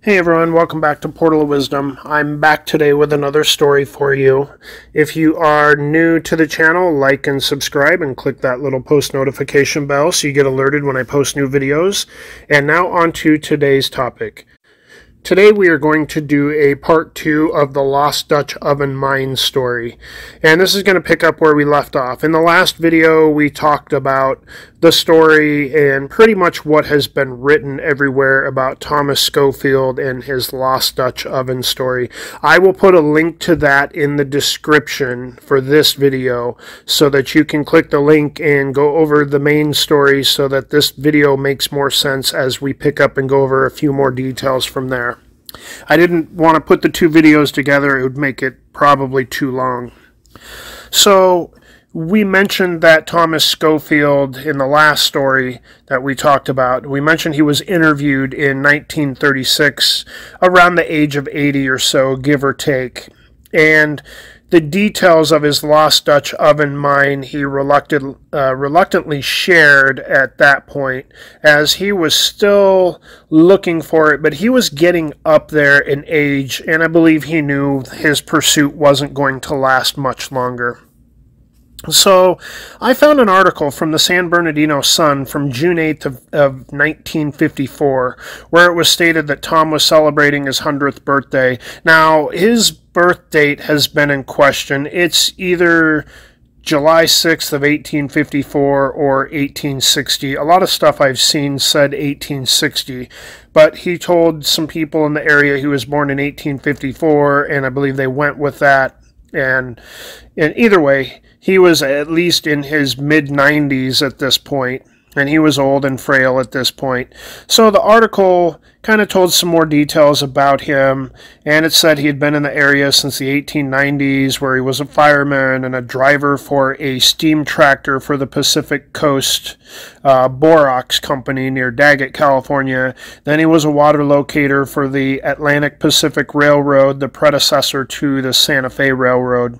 Hey everyone, welcome back to Portal of Wisdom. I'm back today with another story for you. If you are new to the channel, like and subscribe and click that little post notification bell so you get alerted when I post new videos. And now on to today's topic. Today we are going to do a part two of the Lost Dutch Oven Mine story. And this is going to pick up where we left off. In the last video we talked about the story and pretty much what has been written everywhere about Thomas Schofield and his Lost Dutch Oven story. I will put a link to that in the description for this video so that you can click the link and go over the main story so that this video makes more sense as we pick up and go over a few more details from there. I didn't want to put the two videos together. It would make it probably too long. So we mentioned that Thomas Schofield in the last story that we talked about, we mentioned he was interviewed in 1936 around the age of 80 or so, give or take. And the details of his lost Dutch oven mine he reluctant, uh, reluctantly shared at that point, as he was still looking for it, but he was getting up there in age, and I believe he knew his pursuit wasn't going to last much longer. So, I found an article from the San Bernardino Sun from June 8th of, of 1954, where it was stated that Tom was celebrating his 100th birthday. Now, his birth date has been in question. It's either July 6th of 1854 or 1860. A lot of stuff I've seen said 1860, but he told some people in the area he was born in 1854, and I believe they went with that. And, and either way, he was at least in his mid 90s at this point and he was old and frail at this point. So the article kind of told some more details about him, and it said he had been in the area since the 1890s, where he was a fireman and a driver for a steam tractor for the Pacific Coast uh, Borax Company near Daggett, California. Then he was a water locator for the Atlantic Pacific Railroad, the predecessor to the Santa Fe Railroad.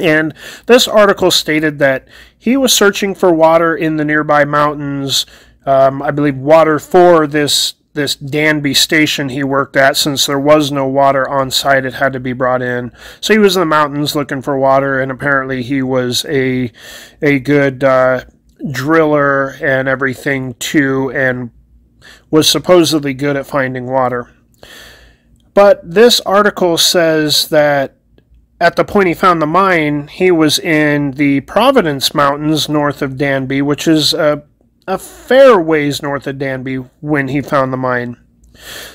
And this article stated that he was searching for water in the nearby mountains. Um, I believe water for this this Danby station he worked at, since there was no water on site, it had to be brought in. So he was in the mountains looking for water, and apparently he was a a good uh, driller and everything too, and was supposedly good at finding water. But this article says that at the point he found the mine, he was in the Providence Mountains north of Danby, which is a, a fair ways north of Danby when he found the mine.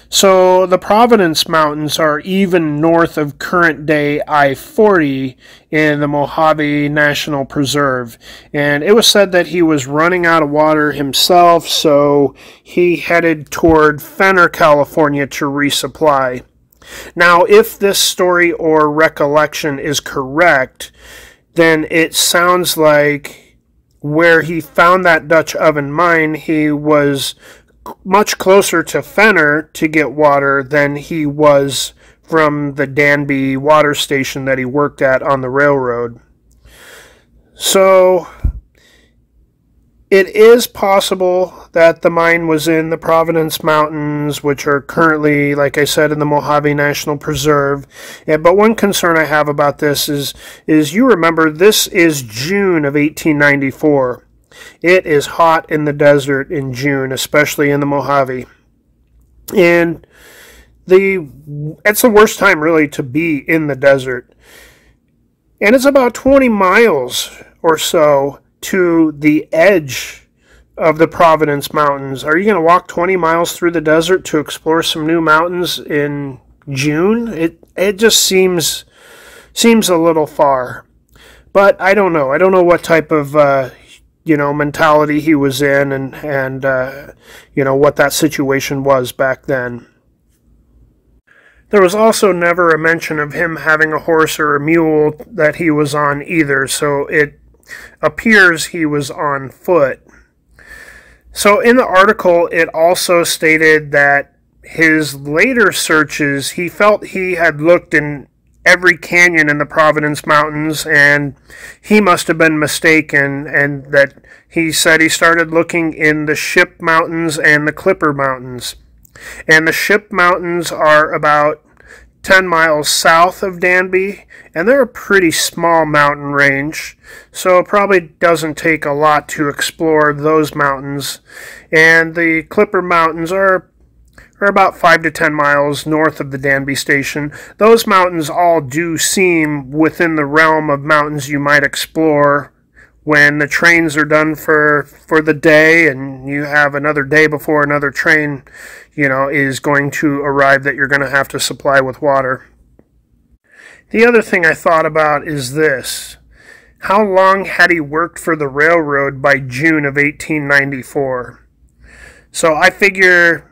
So the Providence Mountains are even north of current day I 40 in the Mojave National Preserve. And it was said that he was running out of water himself, so he headed toward Fenner, California to resupply. Now, if this story or recollection is correct, then it sounds like where he found that Dutch oven mine, he was much closer to Fenner to get water than he was from the Danby water station that he worked at on the railroad. So, it is possible that the mine was in the Providence Mountains, which are currently, like I said, in the Mojave National Preserve. Yeah, but one concern I have about this is, is you remember this is June of 1894. It is hot in the desert in June, especially in the Mojave. And the it's the worst time really to be in the desert. And it's about 20 miles or so to the edge of the Providence Mountains. Are you going to walk 20 miles through the desert to explore some new mountains in June? It it just seems seems a little far. But I don't know. I don't know what type of uh, you know mentality he was in and and uh, you know what that situation was back then. There was also never a mention of him having a horse or a mule that he was on either, so it appears he was on foot. So in the article, it also stated that his later searches, he felt he had looked in every canyon in the Providence Mountains and he must have been mistaken and that he said he started looking in the Ship Mountains and the Clipper Mountains. And the Ship Mountains are about 10 miles south of Danby, and they're a pretty small mountain range, so it probably doesn't take a lot to explore those mountains. And the Clipper Mountains are are about 5 to 10 miles north of the Danby station. Those mountains all do seem within the realm of mountains you might explore when the trains are done for for the day and you have another day before another train you know is going to arrive that you're going to have to supply with water. The other thing i thought about is this. How long had he worked for the railroad by june of 1894 so i figure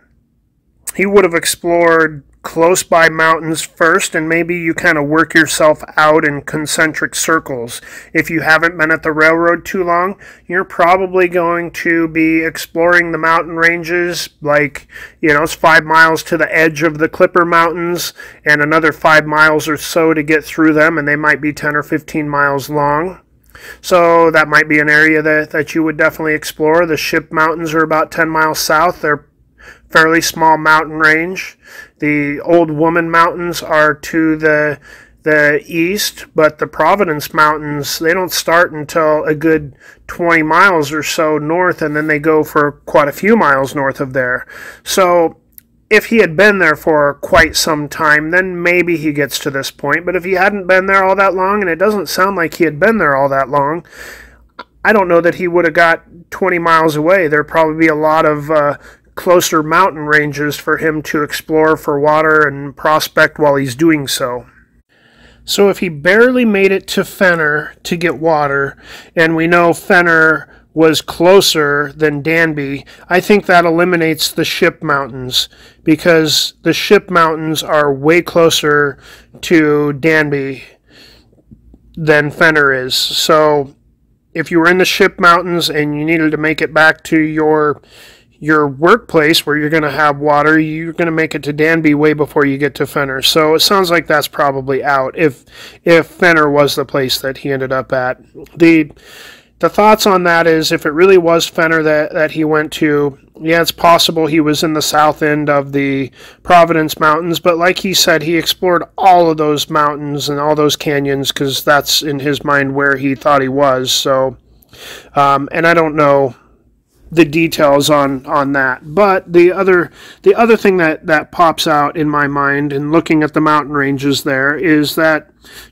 he would have explored close by mountains first and maybe you kind of work yourself out in concentric circles. If you haven't been at the railroad too long, you're probably going to be exploring the mountain ranges like, you know, it's five miles to the edge of the Clipper Mountains and another five miles or so to get through them and they might be 10 or 15 miles long. So that might be an area that, that you would definitely explore. The Ship Mountains are about 10 miles south. They're fairly small mountain range. The Old Woman Mountains are to the the east, but the Providence Mountains, they don't start until a good 20 miles or so north, and then they go for quite a few miles north of there. So if he had been there for quite some time, then maybe he gets to this point. But if he hadn't been there all that long, and it doesn't sound like he had been there all that long, I don't know that he would have got 20 miles away. There'd probably be a lot of uh, closer mountain ranges for him to explore for water and prospect while he's doing so. So if he barely made it to Fenner to get water, and we know Fenner was closer than Danby, I think that eliminates the Ship Mountains because the Ship Mountains are way closer to Danby than Fenner is. So if you were in the Ship Mountains and you needed to make it back to your your workplace where you're going to have water, you're going to make it to Danby way before you get to Fenner. So it sounds like that's probably out if if Fenner was the place that he ended up at. The the thoughts on that is if it really was Fenner that, that he went to, yeah, it's possible he was in the south end of the Providence Mountains, but like he said, he explored all of those mountains and all those canyons because that's in his mind where he thought he was. So, um, and I don't know the details on on that. But the other the other thing that that pops out in my mind in looking at the mountain ranges there is that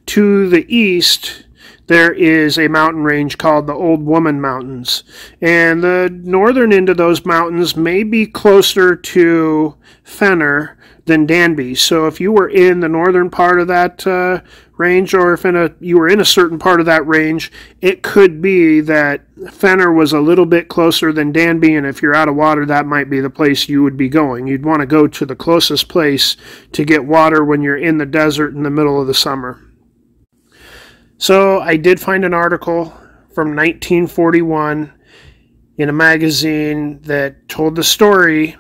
to the east there is a mountain range called the Old Woman Mountains. And the northern end of those mountains may be closer to Fenner than Danby. So if you were in the northern part of that uh, range, or if in a you were in a certain part of that range, it could be that Fenner was a little bit closer than Danby, and if you're out of water, that might be the place you would be going. You'd want to go to the closest place to get water when you're in the desert in the middle of the summer. So I did find an article from 1941 in a magazine that told the story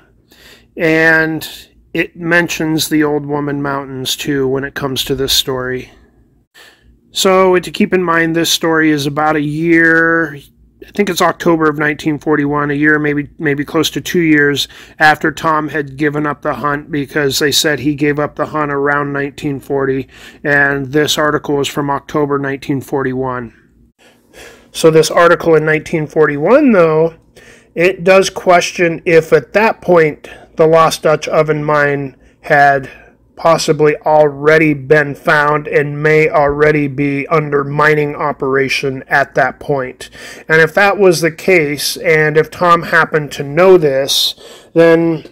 and it mentions the Old Woman Mountains too when it comes to this story. So, to keep in mind, this story is about a year. I think it's October of 1941, a year, maybe maybe close to two years after Tom had given up the hunt, because they said he gave up the hunt around 1940, and this article is from October 1941. So, this article in 1941, though, it does question if at that point the Lost Dutch oven mine had possibly already been found and may already be under mining operation at that point. And if that was the case, and if Tom happened to know this, then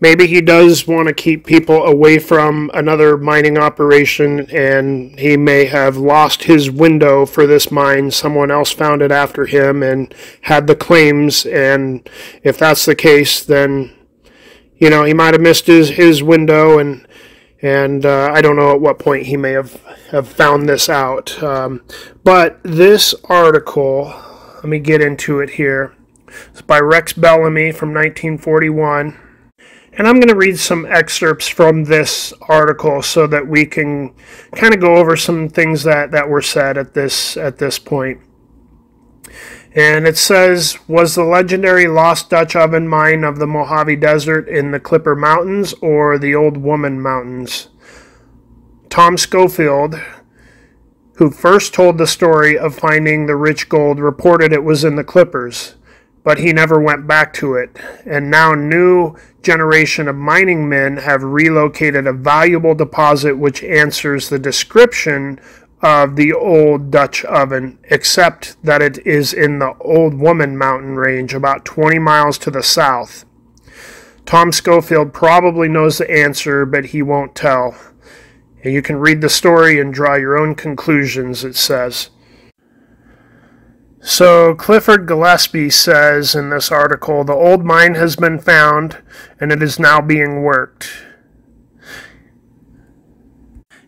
maybe he does want to keep people away from another mining operation and he may have lost his window for this mine. Someone else found it after him and had the claims. And if that's the case, then you know, he might have missed his, his window, and and uh, I don't know at what point he may have, have found this out. Um, but this article, let me get into it here. It's by Rex Bellamy from 1941. And I'm going to read some excerpts from this article so that we can kind of go over some things that, that were said at this at this point. And it says, was the legendary Lost Dutch Oven mine of the Mojave Desert in the Clipper Mountains or the Old Woman Mountains? Tom Schofield, who first told the story of finding the rich gold, reported it was in the Clippers, but he never went back to it. And now new generation of mining men have relocated a valuable deposit which answers the description of the old Dutch oven, except that it is in the Old Woman mountain range about 20 miles to the south. Tom Schofield probably knows the answer, but he won't tell. And you can read the story and draw your own conclusions, it says. So, Clifford Gillespie says in this article the old mine has been found and it is now being worked.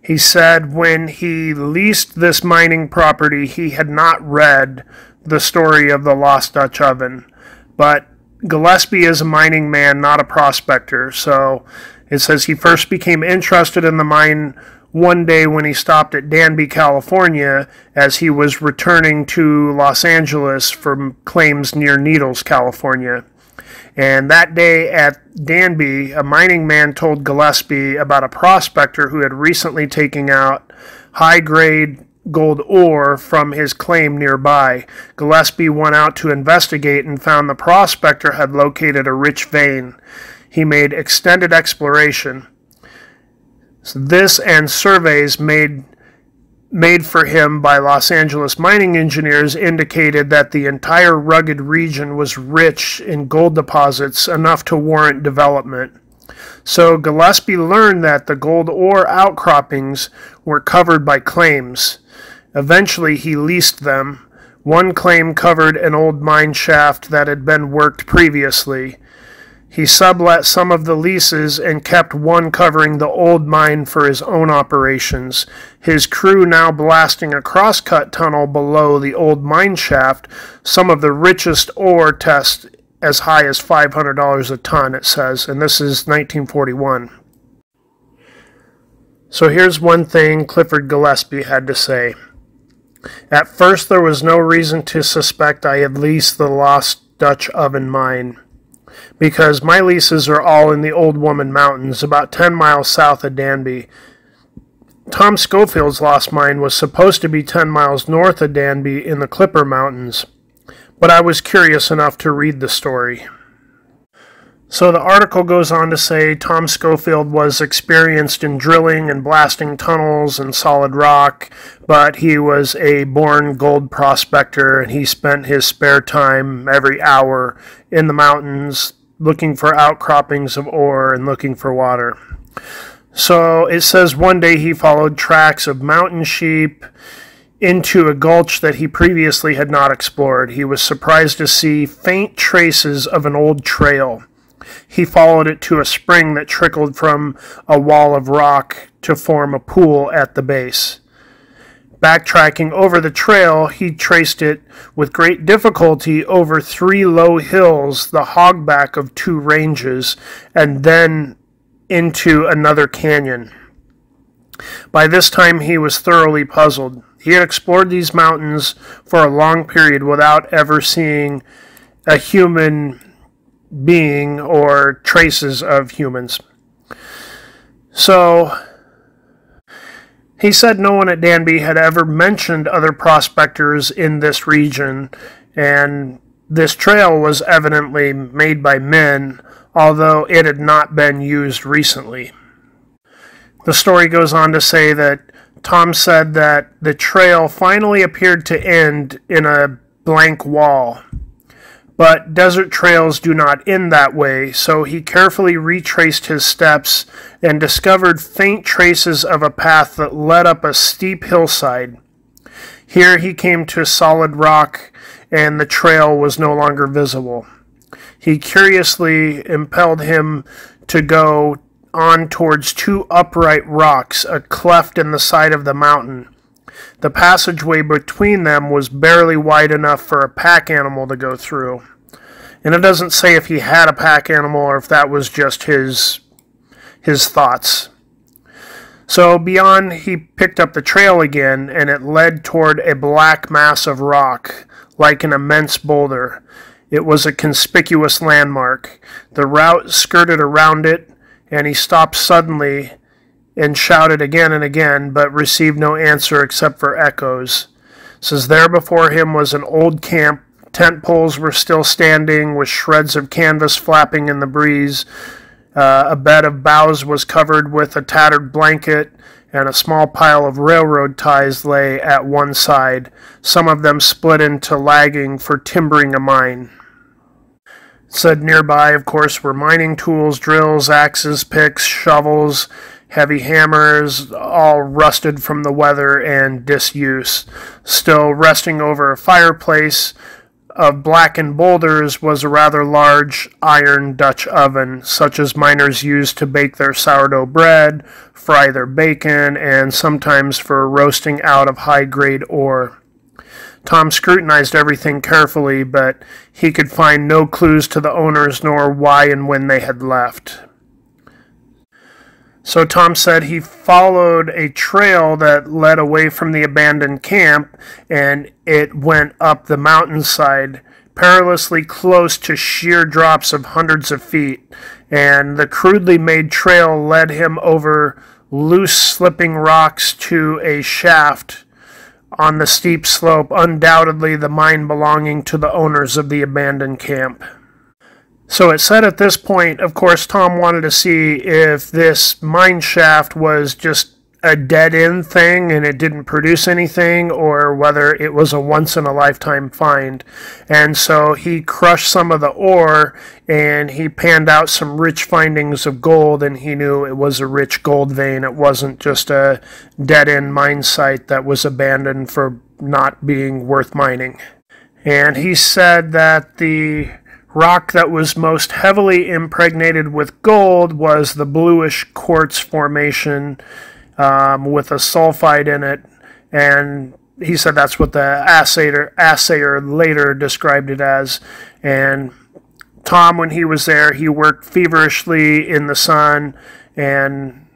He said when he leased this mining property, he had not read the story of the Lost Dutch Oven. But Gillespie is a mining man, not a prospector. So it says he first became interested in the mine one day when he stopped at Danby, California, as he was returning to Los Angeles from claims near Needles, California. And that day at Danby, a mining man told Gillespie about a prospector who had recently taken out high grade gold ore from his claim nearby. Gillespie went out to investigate and found the prospector had located a rich vein. He made extended exploration. So this and surveys made made for him by Los Angeles mining engineers indicated that the entire rugged region was rich in gold deposits enough to warrant development. So Gillespie learned that the gold ore outcroppings were covered by claims. Eventually, he leased them. One claim covered an old mine shaft that had been worked previously. He sublet some of the leases and kept one covering the old mine for his own operations. His crew now blasting a crosscut tunnel below the old mine shaft, some of the richest ore test as high as $500 a ton, it says, and this is 1941. So here's one thing Clifford Gillespie had to say. At first, there was no reason to suspect I had leased the lost Dutch oven mine because my leases are all in the Old Woman Mountains, about 10 miles south of Danby. Tom Schofield's lost mine was supposed to be 10 miles north of Danby in the Clipper Mountains, but I was curious enough to read the story. So the article goes on to say Tom Schofield was experienced in drilling and blasting tunnels and solid rock, but he was a born gold prospector and he spent his spare time every hour in the mountains looking for outcroppings of ore and looking for water. So it says one day he followed tracks of mountain sheep into a gulch that he previously had not explored. He was surprised to see faint traces of an old trail. He followed it to a spring that trickled from a wall of rock to form a pool at the base. Backtracking over the trail, he traced it with great difficulty over three low hills, the hogback of two ranges, and then into another canyon. By this time, he was thoroughly puzzled. He had explored these mountains for a long period without ever seeing a human being or traces of humans. So he said no one at Danby had ever mentioned other prospectors in this region, and this trail was evidently made by men, although it had not been used recently. The story goes on to say that Tom said that the trail finally appeared to end in a blank wall. But desert trails do not end that way, so he carefully retraced his steps and discovered faint traces of a path that led up a steep hillside. Here he came to a solid rock, and the trail was no longer visible. He curiously impelled him to go on towards two upright rocks, a cleft in the side of the mountain. The passageway between them was barely wide enough for a pack animal to go through. And it doesn't say if he had a pack animal or if that was just his his thoughts. So beyond he picked up the trail again and it led toward a black mass of rock, like an immense boulder. It was a conspicuous landmark. The route skirted around it, and he stopped suddenly and shouted again and again, but received no answer except for echoes. Says there before him was an old camp. Tent poles were still standing, with shreds of canvas flapping in the breeze. Uh, a bed of boughs was covered with a tattered blanket, and a small pile of railroad ties lay at one side, some of them split into lagging for timbering a mine. Said nearby, of course, were mining tools, drills, axes, picks, shovels, heavy hammers, all rusted from the weather and disuse. Still resting over a fireplace of blackened boulders was a rather large iron Dutch oven, such as miners use to bake their sourdough bread, fry their bacon, and sometimes for roasting out of high grade ore. Tom scrutinized everything carefully, but he could find no clues to the owners nor why and when they had left. So Tom said he followed a trail that led away from the abandoned camp and it went up the mountainside perilously close to sheer drops of hundreds of feet. And the crudely made trail led him over loose slipping rocks to a shaft on the steep slope, undoubtedly the mine belonging to the owners of the abandoned camp. So it said at this point, of course, Tom wanted to see if this mine shaft was just a dead end thing and it didn't produce anything or whether it was a once in a lifetime find. And so he crushed some of the ore and he panned out some rich findings of gold and he knew it was a rich gold vein. It wasn't just a dead end mine site that was abandoned for not being worth mining. And he said that the Rock that was most heavily impregnated with gold was the bluish quartz formation um, with a sulfide in it, and he said that's what the assayer, assayer later described it as. And Tom, when he was there, he worked feverishly in the sun, and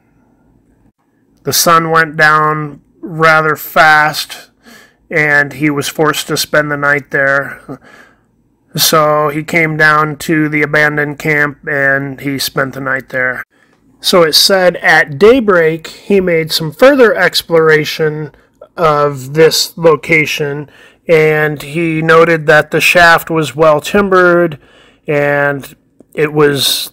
the sun went down rather fast, and he was forced to spend the night there. So he came down to the abandoned camp and he spent the night there. So it said at daybreak he made some further exploration of this location and he noted that the shaft was well timbered and it was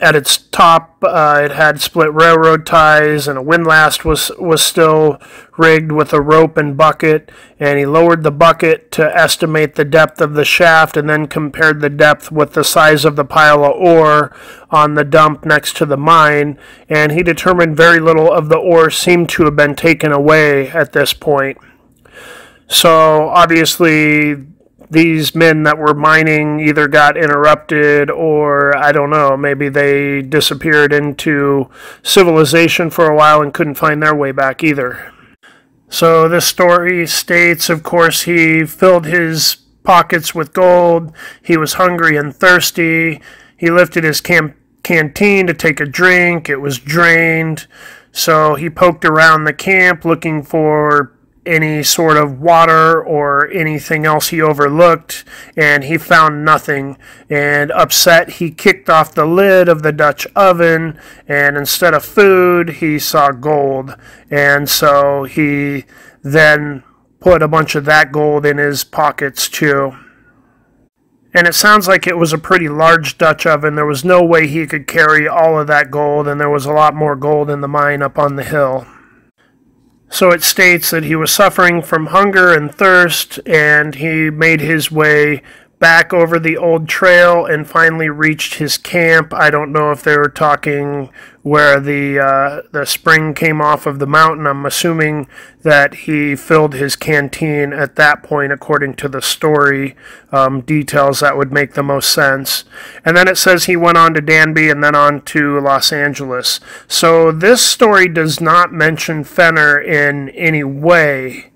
at its top, uh, it had split railroad ties, and a windlass was was still rigged with a rope and bucket. And he lowered the bucket to estimate the depth of the shaft, and then compared the depth with the size of the pile of ore on the dump next to the mine. And he determined very little of the ore seemed to have been taken away at this point. So obviously these men that were mining either got interrupted or I don't know, maybe they disappeared into civilization for a while and couldn't find their way back either. So this story states, of course, he filled his pockets with gold. He was hungry and thirsty. He lifted his cam- canteen to take a drink. It was drained. So he poked around the camp looking for any sort of water or anything else he overlooked, and he found nothing. And upset, he kicked off the lid of the Dutch oven, and instead of food, he saw gold. And so he then put a bunch of that gold in his pockets too. And it sounds like it was a pretty large Dutch oven. There was no way he could carry all of that gold, and there was a lot more gold in the mine up on the hill. So it states that he was suffering from hunger and thirst, and he made his way back over the old trail and finally reached his camp. I don't know if they were talking where the uh, the spring came off of the mountain. I'm assuming that he filled his canteen at that point, according to the story um, details. That would make the most sense. And then it says he went on to Danby and then on to Los Angeles. So this story does not mention Fenner in any way.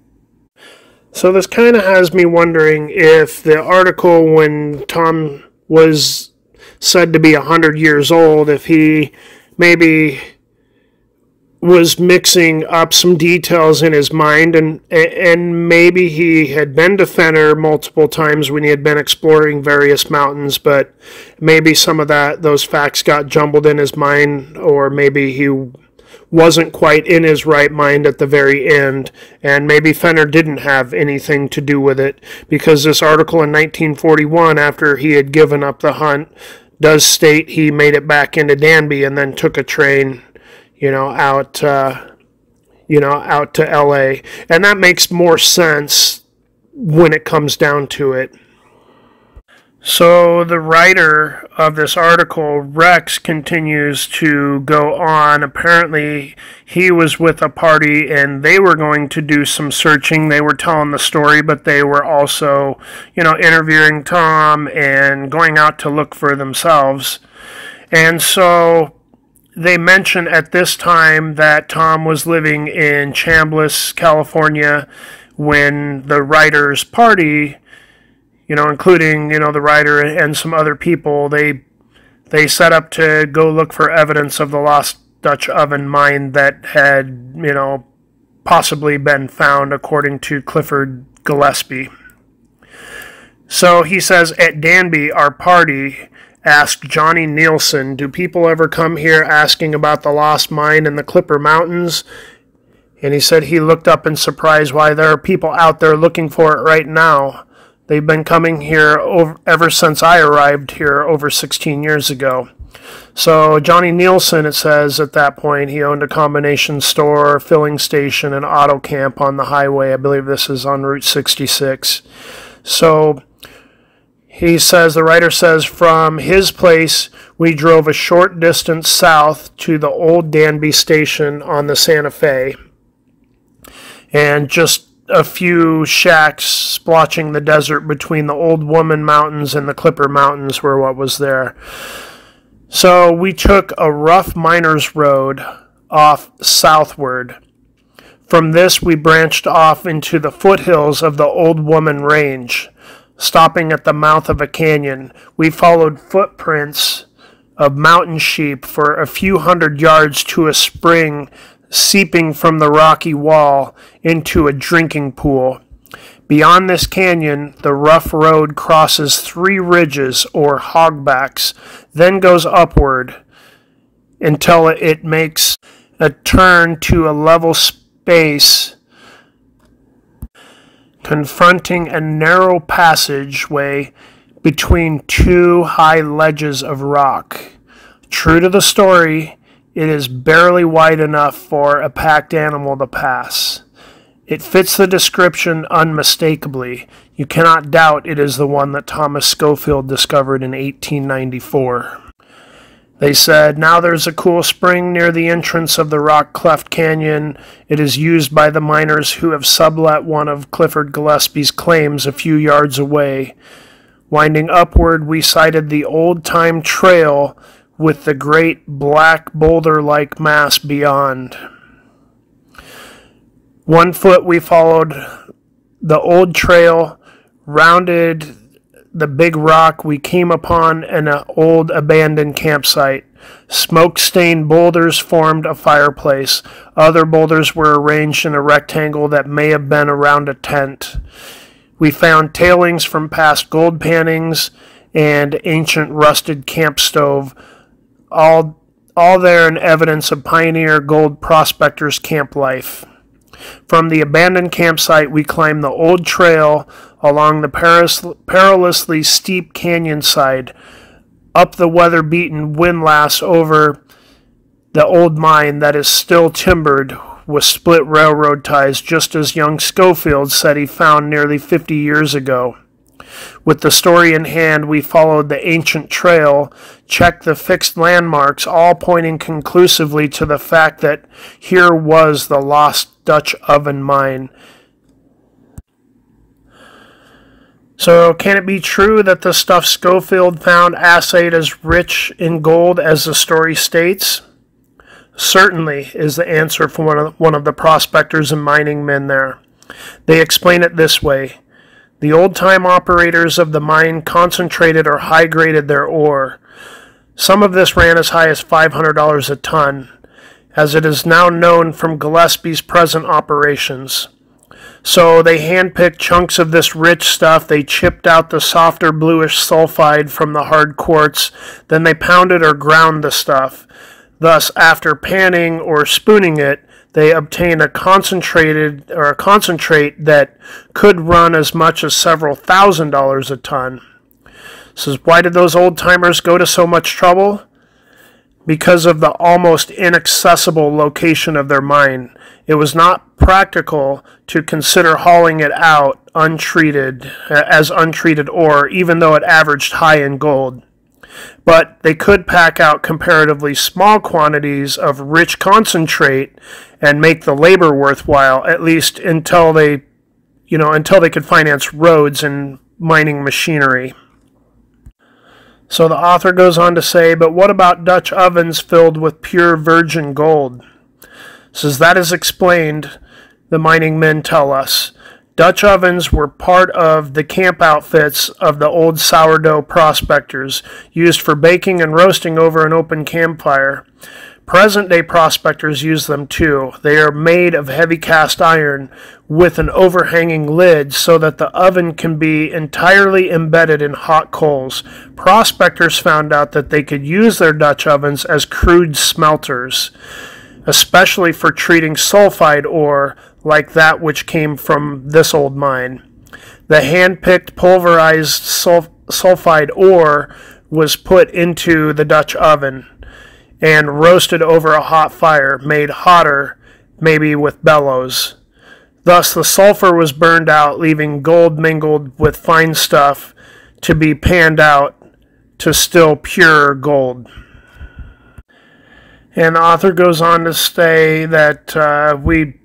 So this kind of has me wondering if the article when Tom was said to be 100 years old, if he maybe was mixing up some details in his mind and and maybe he had been to Fenner multiple times when he had been exploring various mountains but maybe some of that those facts got jumbled in his mind or maybe he wasn't quite in his right mind at the very end and maybe Fenner didn't have anything to do with it because this article in 1941 after he had given up the hunt does state he made it back into Danby and then took a train you know, out, uh, you know, out to LA. And that makes more sense when it comes down to it. So the writer of this article, Rex, continues to go on. Apparently, he was with a party and they were going to do some searching. They were telling the story, but they were also, you know, interviewing Tom and going out to look for themselves. And so they mention at this time that Tom was living in Chambless, California, when the writers' party, you know, including you know the writer and some other people, they they set up to go look for evidence of the lost Dutch oven mine that had you know possibly been found, according to Clifford Gillespie. So he says at Danby, our party asked Johnny Nielsen, Do people ever come here asking about the lost mine in the Clipper Mountains? And he said he looked up in surprise why there are people out there looking for it right now. They've been coming here over, ever since I arrived here over 16 years ago. So Johnny Nielsen, it says at that point, he owned a combination store, filling station, and auto camp on the highway. I believe this is on Route 66. So he says, the writer says, from his place, we drove a short distance south to the old Danby station on the Santa Fe. And just a few shacks splotching the desert between the Old Woman Mountains and the Clipper Mountains were what was there. So we took a rough miner's road off southward. From this, we branched off into the foothills of the Old Woman Range. Stopping at the mouth of a canyon, we followed footprints of mountain sheep for a few hundred yards to a spring seeping from the rocky wall into a drinking pool. Beyond this canyon, the rough road crosses three ridges or hogbacks, then goes upward until it makes a turn to a level space confronting a narrow passageway between two high ledges of rock. True to the story, it is barely wide enough for a packed animal to pass. It fits the description unmistakably. You cannot doubt it is the one that Thomas Schofield discovered in 1894. They said, Now there's a cool spring near the entrance of the rock cleft canyon. It is used by the miners who have sublet one of Clifford Gillespie's claims a few yards away. Winding upward, we sighted the old time trail with the great black boulder like mass beyond. One foot we followed the old trail, rounded the big rock, we came upon an old abandoned campsite. Smoke stained boulders formed a fireplace. Other boulders were arranged in a rectangle that may have been around a tent. We found tailings from past gold pannings and ancient rusted camp stove, all, all there in evidence of pioneer gold prospectors' camp life. From the abandoned campsite, we climbed the old trail along the perilously steep canyon side, up the weather beaten windlass over the old mine that is still timbered with split railroad ties, just as young Schofield said he found nearly 50 years ago. With the story in hand, we followed the ancient trail, checked the fixed landmarks, all pointing conclusively to the fact that here was the lost Dutch oven mine So, can it be true that the stuff Schofield found assayed as rich in gold as the story states? Certainly, is the answer from one of, one of the prospectors and mining men there. They explain it this way The old time operators of the mine concentrated or high graded their ore. Some of this ran as high as $500 a ton, as it is now known from Gillespie's present operations. So they handpicked chunks of this rich stuff. They chipped out the softer bluish sulfide from the hard quartz. Then they pounded or ground the stuff. Thus, after panning or spooning it, they obtained a concentrated or a concentrate that could run as much as several thousand dollars a ton. Says, why did those old timers go to so much trouble? Because of the almost inaccessible location of their mine. It was not practical to consider hauling it out untreated as untreated ore, even though it averaged high in gold. But they could pack out comparatively small quantities of rich concentrate and make the labor worthwhile, at least until they, you know, until they could finance roads and mining machinery. So the author goes on to say, but what about Dutch ovens filled with pure virgin gold? Says that is explained, the mining men tell us. Dutch ovens were part of the camp outfits of the old sourdough prospectors, used for baking and roasting over an open campfire. Present day prospectors use them too. They are made of heavy cast iron with an overhanging lid so that the oven can be entirely embedded in hot coals. Prospectors found out that they could use their Dutch ovens as crude smelters, especially for treating sulfide ore like that which came from this old mine. The hand picked pulverized sulfide ore was put into the Dutch oven and roasted over a hot fire, made hotter, maybe with bellows. Thus, the sulfur was burned out, leaving gold mingled with fine stuff to be panned out to still pure gold. And the author goes on to say that uh, we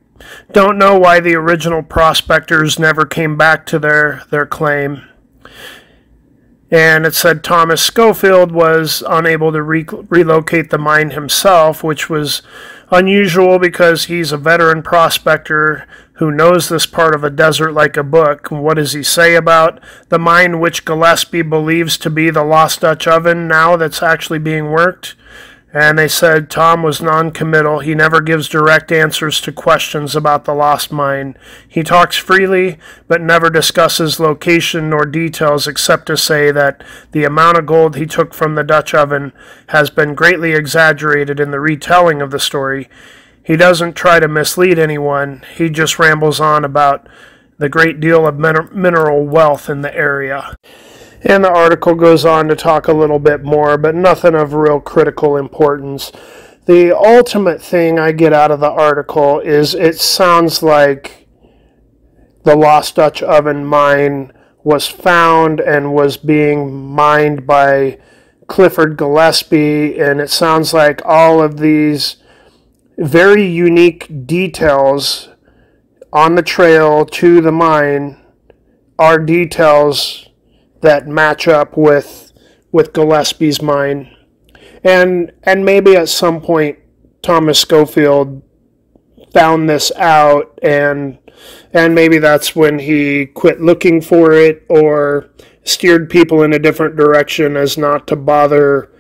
don't know why the original prospectors never came back to their, their claim and it said Thomas Schofield was unable to re- relocate the mine himself, which was unusual because he's a veteran prospector who knows this part of a desert like a book. What does he say about the mine which Gillespie believes to be the Lost Dutch Oven now that's actually being worked? And they said Tom was non-committal. He never gives direct answers to questions about the lost mine. He talks freely, but never discusses location nor details except to say that the amount of gold he took from the Dutch oven has been greatly exaggerated in the retelling of the story. He doesn't try to mislead anyone. He just rambles on about the great deal of mineral wealth in the area. And the article goes on to talk a little bit more, but nothing of real critical importance. The ultimate thing I get out of the article is it sounds like the Lost Dutch Oven mine was found and was being mined by Clifford Gillespie, and it sounds like all of these very unique details on the trail to the mine are details that match up with with Gillespie's mine, and and maybe at some point Thomas Schofield found this out and and maybe that's when he quit looking for it or steered people in a different direction as not to bother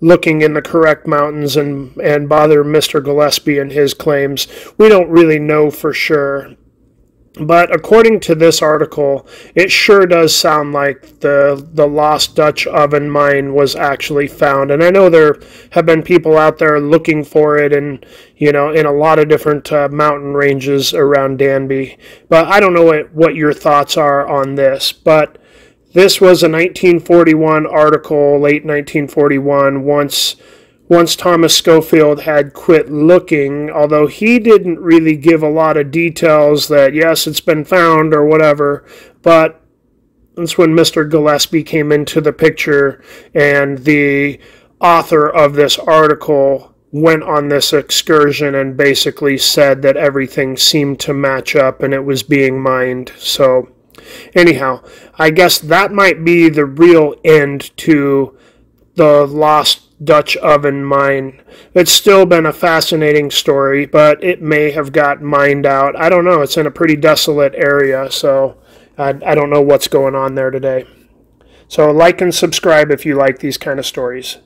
looking in the correct mountains and and bother Mr. Gillespie and his claims. We don't really know for sure. But according to this article, it sure does sound like the the lost Dutch oven mine was actually found. And I know there have been people out there looking for it, and you know, in a lot of different uh, mountain ranges around Danby. But I don't know what, what your thoughts are on this. But this was a 1941 article, late 1941. Once once Thomas Schofield had quit looking, although he didn't really give a lot of details that, yes, it's been found or whatever, but that's when Mr. Gillespie came into the picture and the author of this article went on this excursion and basically said that everything seemed to match up and it was being mined. So, anyhow, I guess that might be the real end to the lost Dutch oven mine. It's still been a fascinating story, but it may have got mined out. I don't know. It's in a pretty desolate area, so I, I don't know what's going on there today. So like and subscribe if you like these kind of stories.